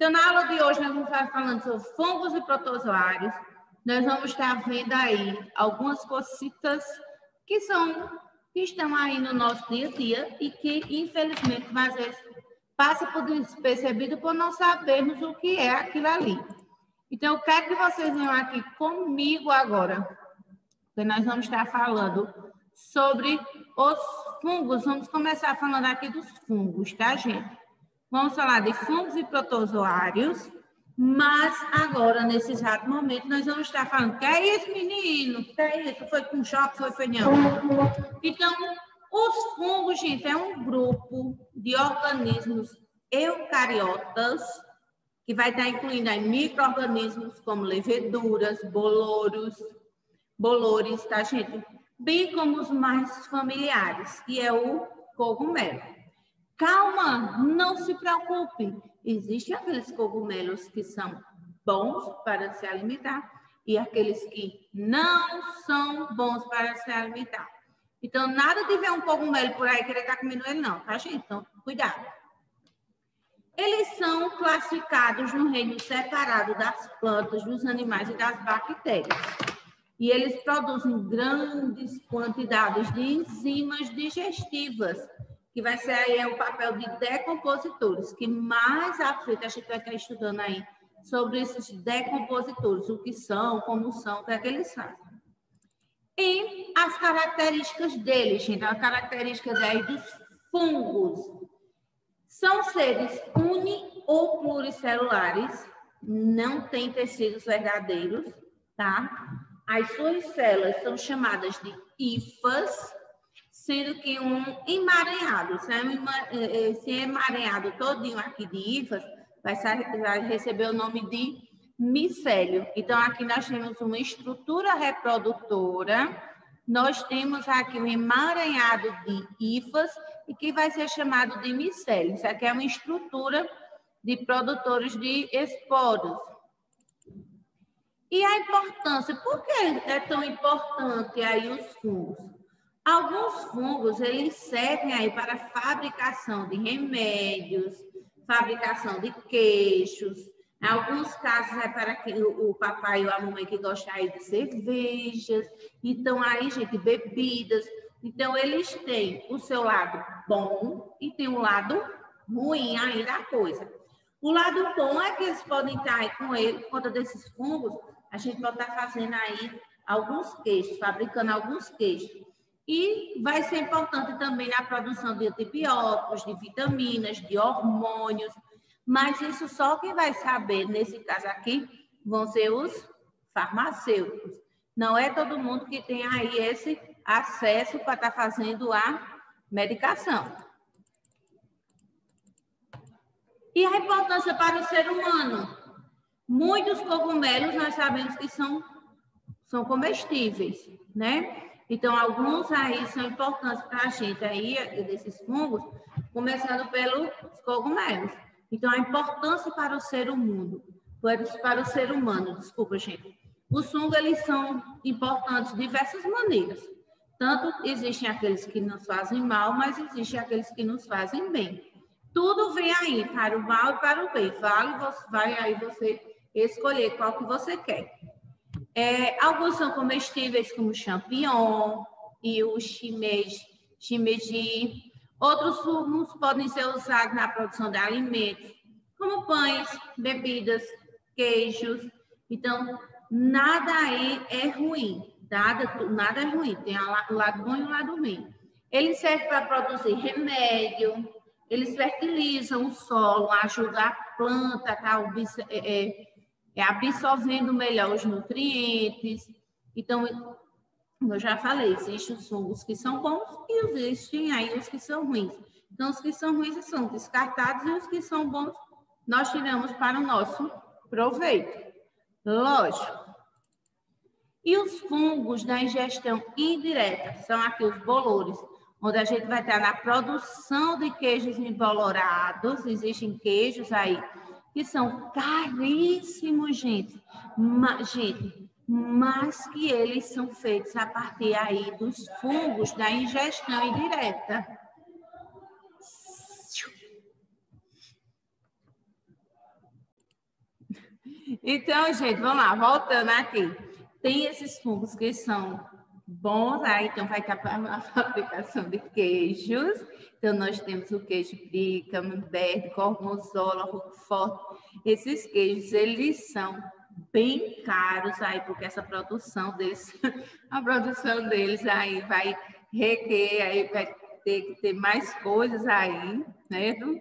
Então, na aula de hoje, nós vamos estar falando sobre fungos e protozoários. Nós vamos estar vendo aí algumas cositas que são que estão aí no nosso dia a dia e que, infelizmente, às vezes passa por despercebido por não sabermos o que é aquilo ali. Então, eu quero que vocês venham aqui comigo agora, porque nós vamos estar falando sobre os fungos. Vamos começar falando aqui dos fungos, tá, gente? Vamos falar de fungos e protozoários, mas agora, nesse exato momento, nós vamos estar falando, que é isso, menino? Que é isso? Foi com choque? Foi, foi? Então, os fungos, gente, é um grupo de organismos eucariotas, que vai estar incluindo aí micro-organismos como leveduras, boloros, bolores, tá, gente? Bem como os mais familiares, que é o cogumelo. Calma, não se preocupe. Existem aqueles cogumelos que são bons para se alimentar e aqueles que não são bons para se alimentar. Então, nada de ver um cogumelo por aí querer estar comendo ele, não, tá, gente? Então, cuidado. Eles são classificados no reino separado das plantas, dos animais e das bactérias. E eles produzem grandes quantidades de enzimas digestivas, que vai ser aí o papel de decompositores, que mais à frente a gente vai estar estudando aí sobre esses decompositores, o que são, como são, o que é que eles fazem. E as características deles, gente, as características aí dos fungos. São seres uni ou pluricelulares, não têm tecidos verdadeiros, tá? As suas células são chamadas de hifas, sendo que um emaranhado, esse emaranhado todinho aqui de hifas, vai, vai receber o nome de micélio. Então, aqui nós temos uma estrutura reprodutora, nós temos aqui um emaranhado de hifas e que vai ser chamado de micélio. Isso aqui é uma estrutura de produtores de esporos. E a importância, por que é tão importante aí os fungos? Alguns fungos, eles servem aí para fabricação de remédios, fabricação de queixos, em alguns casos é para que o, papai ou a mamãe que gostam aí de cervejas. Então, aí, gente, bebidas. Então, eles têm o seu lado bom e tem o lado ruim aí da coisa. O lado bom é que eles podem estar aí com ele, por conta desses fungos, a gente pode estar fazendo aí alguns queijos, fabricando alguns queijos. E vai ser importante também na produção de antibióticos, de vitaminas, de hormônios, mas isso só quem vai saber, nesse caso aqui, vão ser os farmacêuticos. Não é todo mundo que tem aí esse acesso para estar tá fazendo a medicação. E a importância para o ser humano? Muitos cogumelos nós sabemos que são, são comestíveis, né? Então, alguns aí são importantes para a gente aí, desses fungos, começando pelos cogumelos. Então, a importância para o ser humano, para o ser humano, desculpa, gente. Os fungos, eles são importantes de diversas maneiras. Tanto existem aqueles que nos fazem mal, mas existem aqueles que nos fazem bem. Tudo vem aí, para o mal e para o bem. Vale, vai aí você escolher qual que você quer. É, alguns são comestíveis, como champignon e o shimeji, Outros fungos podem ser usados na produção de alimentos, como pães, bebidas, queijos. Então, nada aí é ruim. Nada, nada é ruim. Tem o lado bom e o lado ruim. Eles servem para produzir remédio, eles fertilizam o solo, ajudam a planta a tá é, é, absorvendo melhor os nutrientes. Então, eu já falei, existem os fungos que são bons e existem aí os que são ruins. Então, os que são ruins são descartados e os que são bons nós tiramos para o nosso proveito. Lógico. E os fungos da ingestão indireta são aqui os bolores, onde a gente vai estar na produção de queijos embolorados. Existem queijos aí que são caríssimos, gente. Mas, gente, mas que eles são feitos a partir aí dos fungos da ingestão indireta. Então, gente, vamos lá, voltando aqui. Tem esses fungos que são bons, aí então vai ter a fabricação de queijos. Então, nós temos o queijo brie, camembert, gorgonzola, roquefort. Esses queijos, eles são bem caros aí, porque essa produção deles, a produção deles aí vai requer, aí vai ter que ter mais coisas aí, né? Do...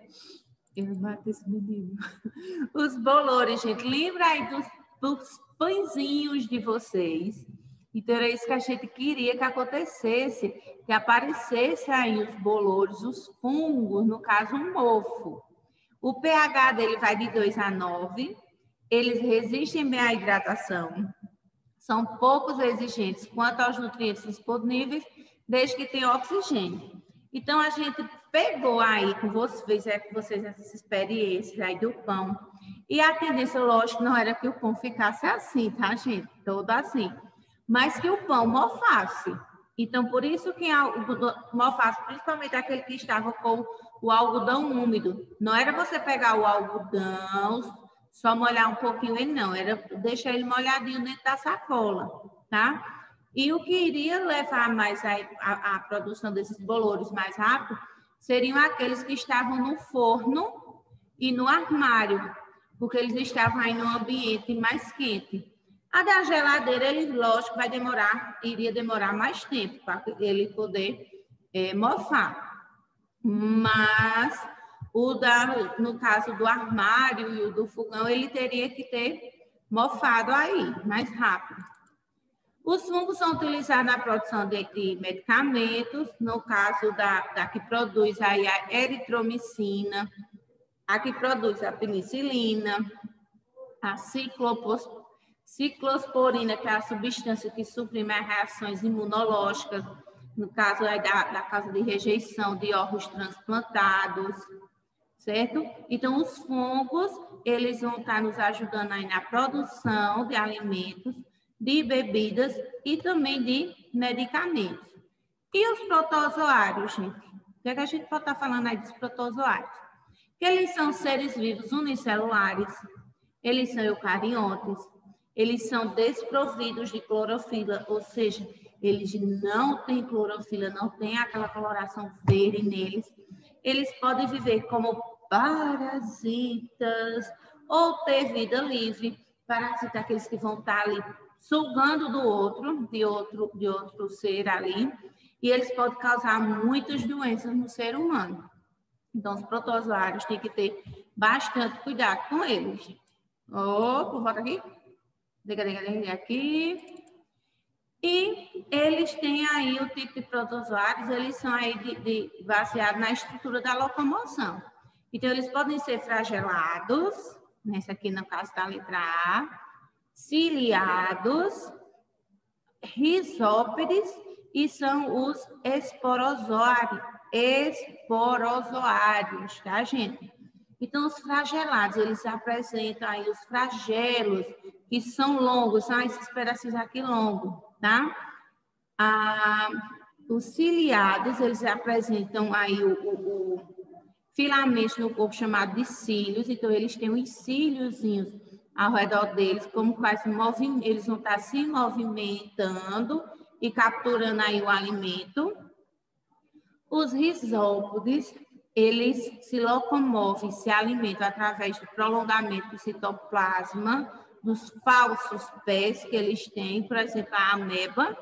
Eu mato esse menino. Os bolores, gente, lembra aí dos, dos pãezinhos de vocês. Então, era isso que a gente queria que acontecesse, que aparecesse aí os bolores, os fungos, no caso, um mofo. O pH dele vai de 2 a 9, eles resistem bem à hidratação, são poucos exigentes quanto aos nutrientes disponíveis, desde que tenham oxigênio. Então, a gente pegou aí com vocês, é, com vocês essas experiências aí do pão, e a tendência, lógico, não era que o pão ficasse assim, tá, gente? Todo assim. Mas que o pão mofasse. Então, por isso que o mofasse, principalmente aquele que estava com o algodão úmido. Não era você pegar o algodão, só molhar um pouquinho ele, não. Era deixar ele molhadinho dentro da sacola, tá? E o que iria levar mais a, a, a produção desses bolores mais rápido seriam aqueles que estavam no forno e no armário, porque eles estavam aí num ambiente mais quente. A da geladeira, ele, lógico, vai demorar, iria demorar mais tempo para ele poder é, mofar. Mas o da, no caso do armário e o do fogão, ele teria que ter mofado aí, mais rápido. Os fungos são utilizados na produção de, de medicamentos, no caso da, da que produz aí a eritromicina, a que produz a penicilina, a ciclopos, ciclosporina, que é a substância que suprime as reações imunológicas, no caso é da, da causa de rejeição de órgãos transplantados, certo? Então, os fungos, eles vão estar nos ajudando aí na produção de alimentos, de bebidas e também de medicamentos. E os protozoários, gente? O que, é que a gente pode estar falando aí dos protozoários? que eles são seres vivos unicelulares, eles são eucariontes, eles são desprovidos de clorofila, ou seja, eles não têm clorofila, não tem aquela coloração verde neles. Eles podem viver como parasitas ou ter vida livre. Parasita aqueles que vão estar ali sugando do outro, de outro, de outro ser ali, e eles podem causar muitas doenças no ser humano. Então, os protozoários têm que ter bastante cuidado com eles. Opa, volta aqui. Aqui. E eles têm aí o tipo de protozoários, eles são aí de, de, baseados na estrutura da locomoção. Então, eles podem ser flagelados, nessa aqui no caso da letra A, ciliados, risópedes e são os esporozoários esporozoários, tá, gente? Então, os flagelados, eles apresentam aí os flagelos, que são longos, ah, esses pedacinhos aqui longos, tá? Ah, os ciliados, eles apresentam aí o, o, o filamento no corpo chamado de cílios, então eles têm os cíliozinhos ao redor deles, como quase eles vão estar se movimentando e capturando aí o alimento, os risópodes, eles se locomovem, se alimentam através do prolongamento do citoplasma, dos falsos pés que eles têm, por exemplo, a ameba,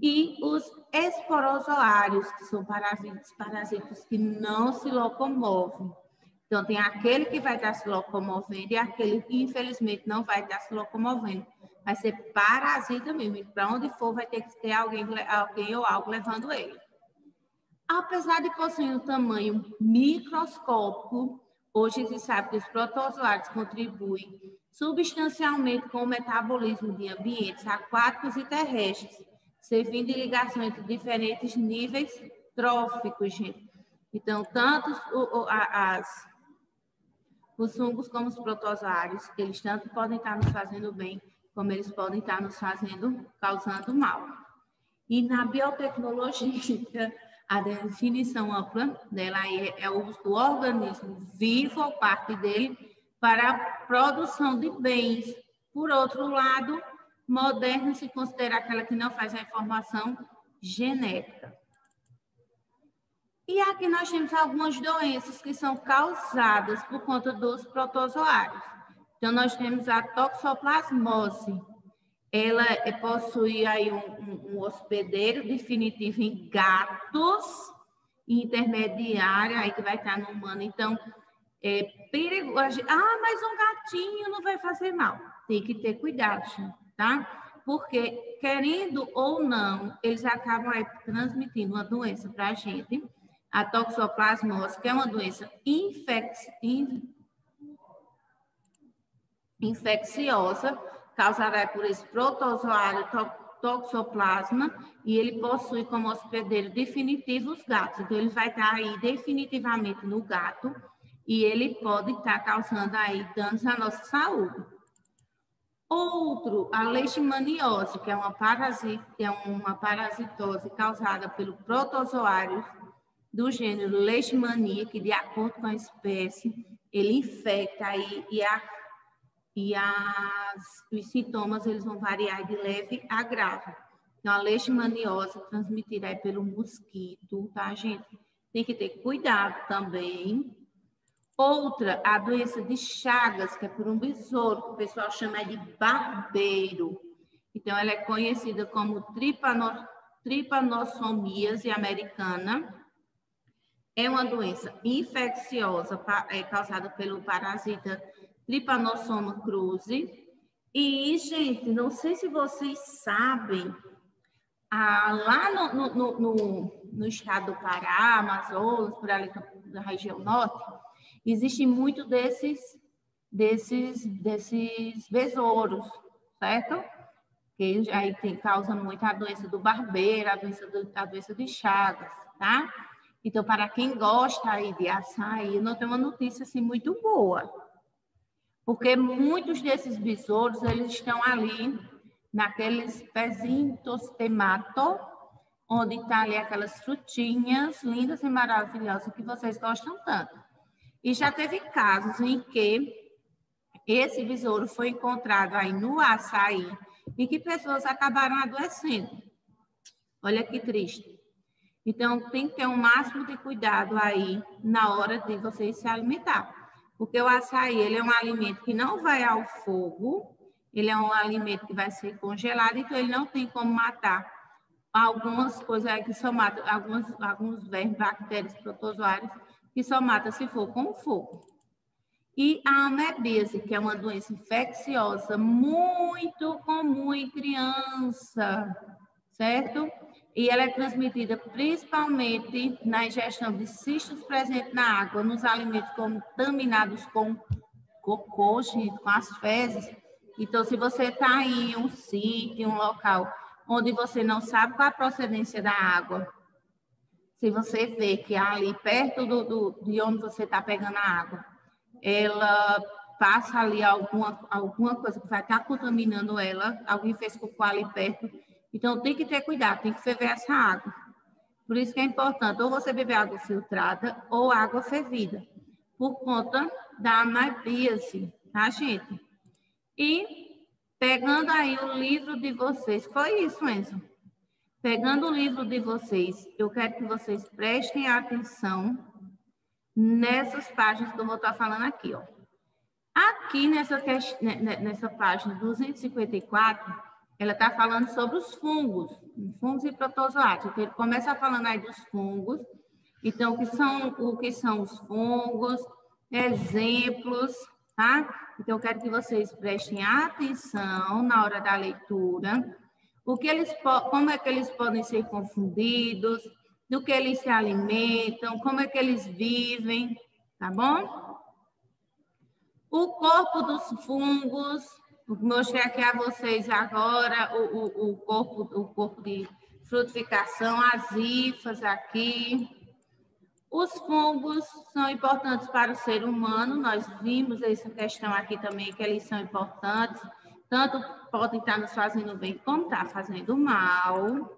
e os esporozoários, que são parasitas, parasitas que não se locomovem. Então, tem aquele que vai estar se locomovendo e aquele que, infelizmente, não vai estar se locomovendo. Vai ser parasita mesmo. Para onde for, vai ter que ter alguém, alguém ou algo levando ele. Apesar de possuir um tamanho microscópico, hoje se sabe que os protozoários contribuem substancialmente com o metabolismo de ambientes aquáticos e terrestres, servindo de ligação entre diferentes níveis tróficos, gente. Então, tanto as, os fungos como os protozoários, eles tanto podem estar nos fazendo bem, como eles podem estar nos fazendo, causando mal. E na biotecnologia, a definição ampla dela é, é o organismo vivo ou parte dele para a produção de bens. Por outro lado, moderna se considera aquela que não faz a informação genética. E aqui nós temos algumas doenças que são causadas por conta dos protozoários. Então, nós temos a toxoplasmose. Ela é, possui aí um, um, um hospedeiro definitivo em gatos, intermediária, aí que vai estar no humano. Então, é perigoso. Ah, mas um gatinho não vai fazer mal. Tem que ter cuidado, tá? Porque, querendo ou não, eles acabam aí transmitindo uma doença para a gente a toxoplasmose, que é uma doença infec... infecciosa, causada por esse protozoário toxoplasma, e ele possui como hospedeiro definitivo os gatos. Então, ele vai estar aí definitivamente no gato, e ele pode estar causando aí danos à nossa saúde. Outro, a leishmaniose, que é uma, parasita, é uma parasitose causada pelo protozoário do gênero Leishmania, que de acordo com a espécie, ele infecta aí e, a, e as, os sintomas eles vão variar de leve a grave. Então, a leishmaniose transmitida é pelo mosquito, tá, gente? Tem que ter cuidado também. Outra, a doença de Chagas, que é por um besouro, que o pessoal chama de barbeiro. Então, ela é conhecida como tripano, tripanossomiase americana é uma doença infecciosa é, causada pelo parasita Trypanosoma cruzi. E, gente, não sei se vocês sabem, ah, lá no, no, no, no, estado do Pará, Amazonas, por ali na região norte, existe muito desses, desses, desses besouros, certo? Que aí tem, causa muito a doença do barbeiro, a doença, do, a doença de Chagas, tá? Então, para quem gosta aí de açaí, não tem uma notícia assim muito boa. Porque muitos desses besouros, eles estão ali naqueles pezinhos temato, onde está ali aquelas frutinhas lindas e maravilhosas que vocês gostam tanto. E já teve casos em que esse besouro foi encontrado aí no açaí e que pessoas acabaram adoecendo. Olha que triste. Então, tem que ter um máximo de cuidado aí na hora de vocês se alimentar. Porque o açaí, ele é um alimento que não vai ao fogo, ele é um alimento que vai ser congelado, então ele não tem como matar algumas coisas aí que só matam, alguns, alguns vermes, bactérias, protozoários, que só mata se for com fogo. E a amebese, que é uma doença infecciosa muito comum em criança, certo? E ela é transmitida principalmente na ingestão de cistos presentes na água, nos alimentos contaminados com cocô, gente, com as fezes. Então, se você está em um sítio, um local onde você não sabe qual a procedência da água, se você vê que ali perto do, do de onde você está pegando a água, ela passa ali alguma, alguma coisa que vai estar tá contaminando ela, alguém fez cocô ali perto, então, tem que ter cuidado, tem que ferver essa água. Por isso que é importante ou você beber água filtrada ou água fervida, por conta da amabíase, tá, gente? E pegando aí o livro de vocês, foi isso, Enzo? Pegando o livro de vocês, eu quero que vocês prestem atenção nessas páginas que eu vou estar falando aqui, ó. Aqui nessa, nessa página 254, ela está falando sobre os fungos, fungos e protozoários. Então, ele começa falando aí dos fungos. Então, o que são, o que são os fungos, exemplos, tá? Então, eu quero que vocês prestem atenção na hora da leitura. O que eles, como é que eles podem ser confundidos, do que eles se alimentam, como é que eles vivem, tá bom? O corpo dos fungos, Mostrei aqui a vocês agora o, o, o, corpo, o corpo de frutificação, as hifas aqui. Os fungos são importantes para o ser humano, nós vimos essa questão aqui também, que eles são importantes, tanto podem estar nos fazendo bem como estar fazendo mal.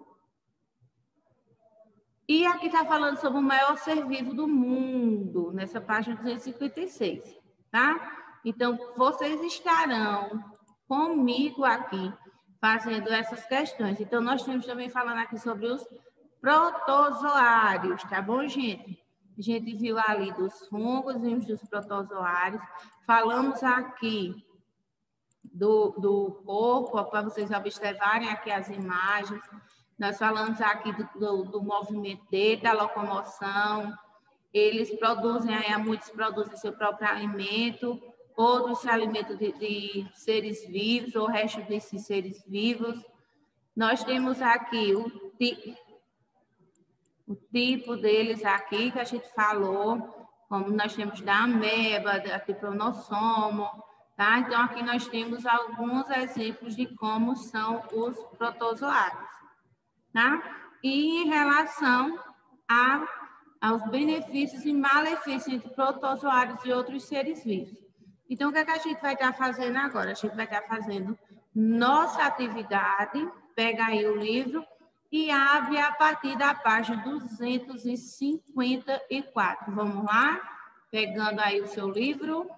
E aqui está falando sobre o maior ser vivo do mundo, nessa página 256, tá? Então, vocês estarão comigo aqui fazendo essas questões. Então, nós temos também falando aqui sobre os protozoários, tá bom, gente? A gente viu ali dos fungos, vimos dos protozoários, falamos aqui do, do corpo, para vocês observarem aqui as imagens. Nós falamos aqui do, do, do movimento dele, da locomoção. Eles produzem, aí muitos produzem seu próprio alimento, outros se alimentam de, de seres vivos, ou o resto desses seres vivos. Nós temos aqui o, o tipo deles aqui que a gente falou, como nós temos da ameba, da tripronossomo, tá? Então, aqui nós temos alguns exemplos de como são os protozoários, tá? E em relação a, aos benefícios e malefícios entre protozoários e outros seres vivos. Então, o que, é que a gente vai estar fazendo agora? A gente vai estar fazendo nossa atividade, pega aí o livro e abre a partir da página 254. Vamos lá? Pegando aí o seu livro.